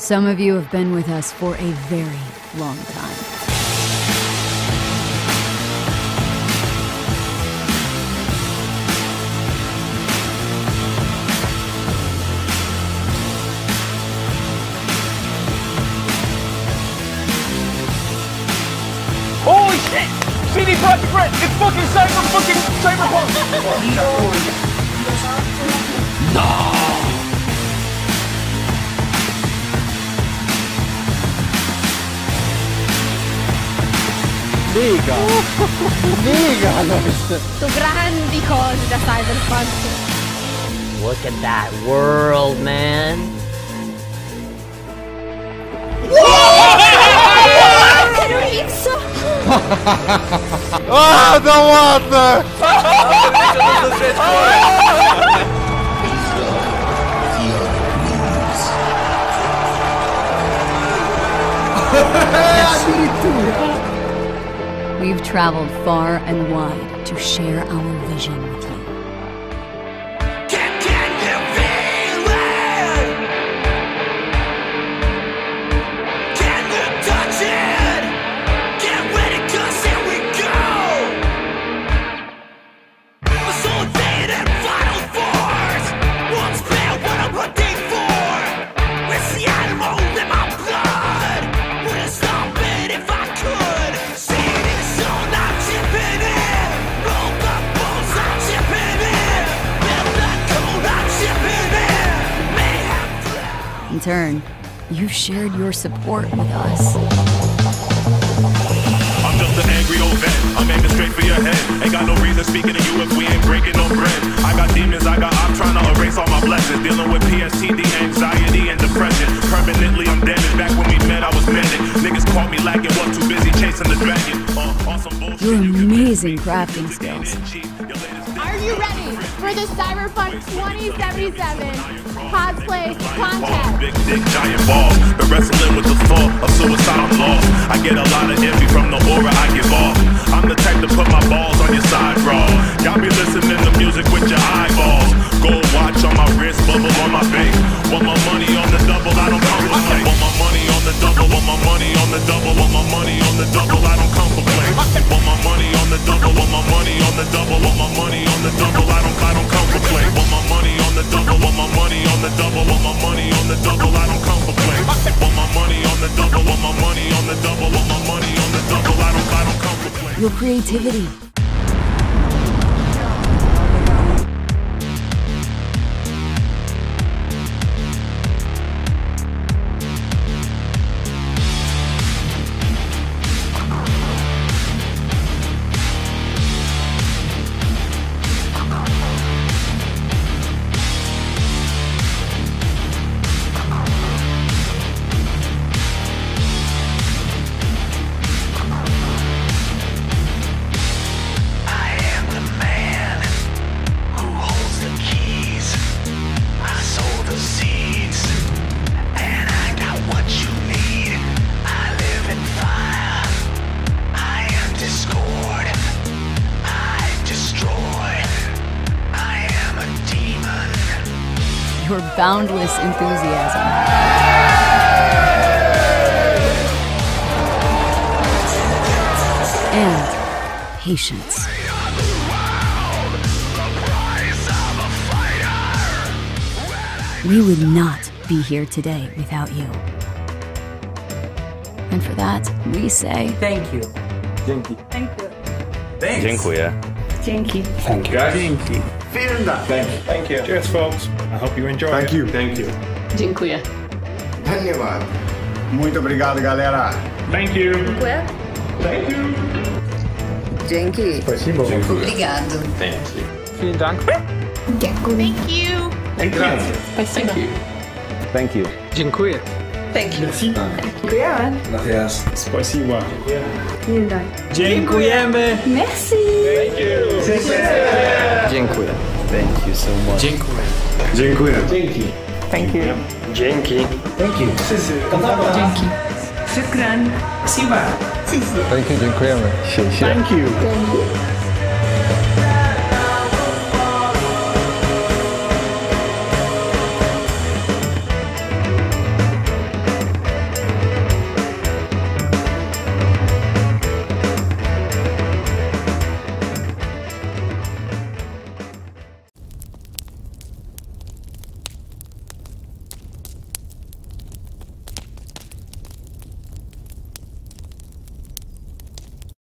Some of you have been with us for a very long time. Holy shit! CD Projekt Red! It's fucking cyber fucking cyberpunk! Mega! Mega nice! Tu grandi cose da Cyberpunk. Look at that world, man. Terrorizzo! Ah, don't want We've traveled far and wide to share our vision with you. In turn, you've shared your support with us. I'm just an angry old vet. I'm aiming straight for your head. Ain't got no reason speaking to you if we ain't breaking no bread. I got demons, I got I'm trying to erase all my blessings. Dealing with PSTD, anxiety, and depression. Permanently, I'm damaged. Back when we met, I was manic. Niggas caught me lacking, was too busy chasing the dragon. Uh, on some bullshit. Your you amazing crafting skills. You ready for the Cyberpunk 2077 cosplay contest? Big dick, giant balls. Been wrestling with the thought of suicide, I'm lost. I get a lot of envy from the aura I give off. I'm the type to put my balls on your side, raw. Got me listening to music with your eyeballs. Gold watch on my wrist, bubble on my face. Want my money on the double, I don't come play. Want my money on the double, want my money on the double, want my money on the double, I don't come double, my money on the double, my money on the double, I don't, I don't come for play. My money on the double, my money on the double, my money on the double, I don't come for play. My money on the double, my money on the double, my money on the double, I don't, I don't come for play. Your creativity. Your boundless enthusiasm. And patience. We would not be here today without you. And for that, we say Thank you. Thank you. Thank you. Thanks. Dziękuję. Dzięki. Thank you. Dzięki. Vielen Dank. Thank you. Thank you. Cheers, folks. I hope you enjoy Thank it. you. Thank you. Dziękuję. Dhanyawad. Muito obrigado, galera. Thank you. Dziękuję. Thank you. Dzięki. Спасибо. Obrigado. Vielen Dank. Thank you. Grazie. Спасибо. Thank you. Dziękuję. Thank you. Merci. Dziękujemy. Gracias. Spasiba. Nie daj. Dziękujemy. Merci. Thank you. Dziękuję. Dziękuję. Thank you so much. Dziękuję. Dziękuję. Dzięki. Thank you. Dzięki. Thank you. Dzięki. Szykran. Siba. Thank you, dziękujemy. Thank you. Thank you.